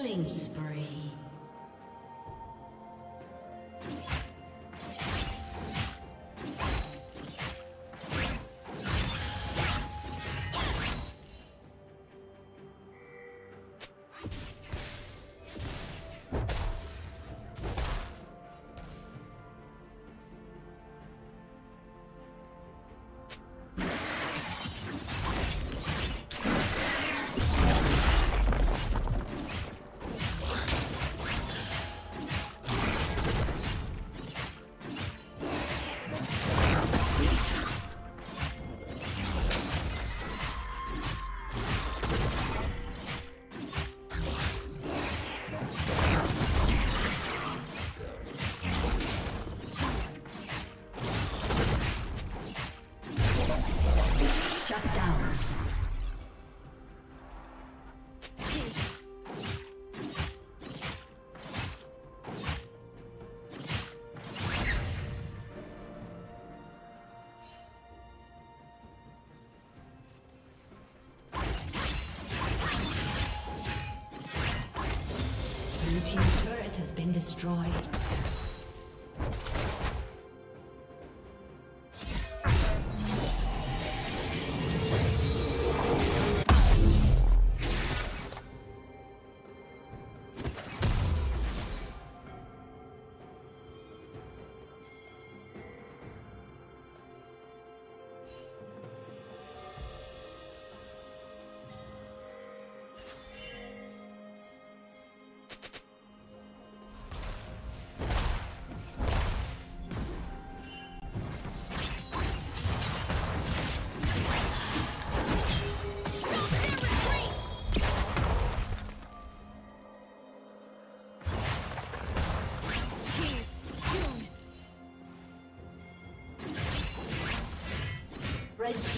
Killing spree.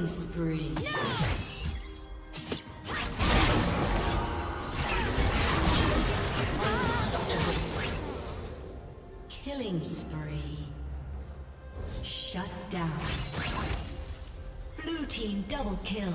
Killing spree. Killing spree. Shut down. Blue team double kill.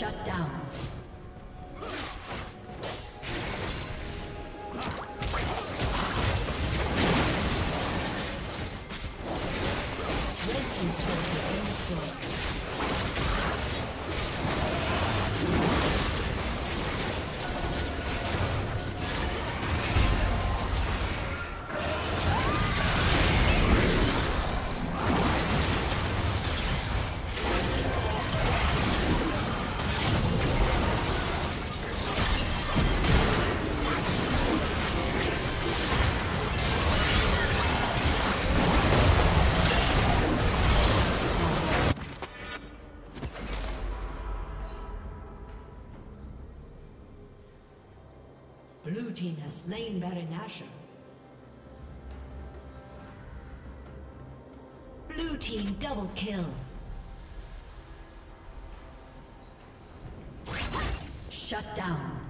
Shut down. Team has slain Baron Nashor. Blue team double kill. Shut down.